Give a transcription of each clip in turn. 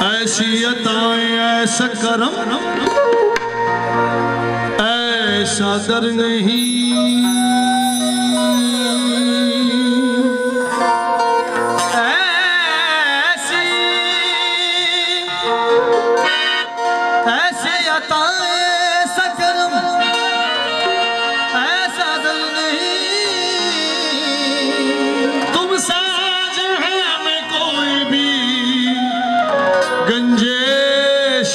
ایسی عطائیں ایسا کرم ایسا در نہیں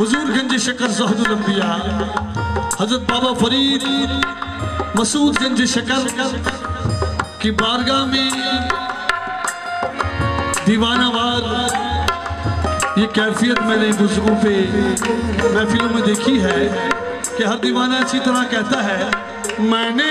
حضور گنج شکر زہد الانبیاء، حضرت بابا فرید مسعود گنج شکر کی بارگاہ میں دیوان آباد یہ کیفیت میں نے دوسروں پہ محفلوں میں دیکھی ہے کہ ہر دیوانہ اچھی طرح کہتا ہے، میں نے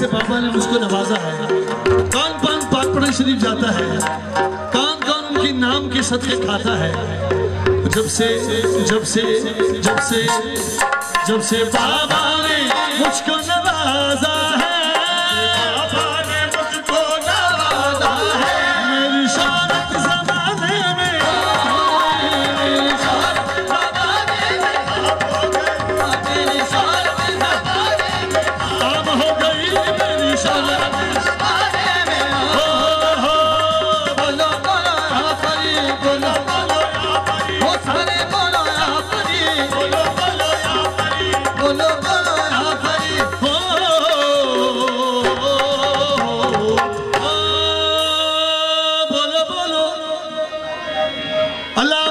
سے بابا نے مجھ کو نوازا ہے۔ کون کون پاک پڑے شریف جاتا ہے؟ کون کون ان کی نام کے صدقے کھاتا ہے؟ جب سے جب سے جب سے جب سے بابا نے مجھ کو نوازا ہے۔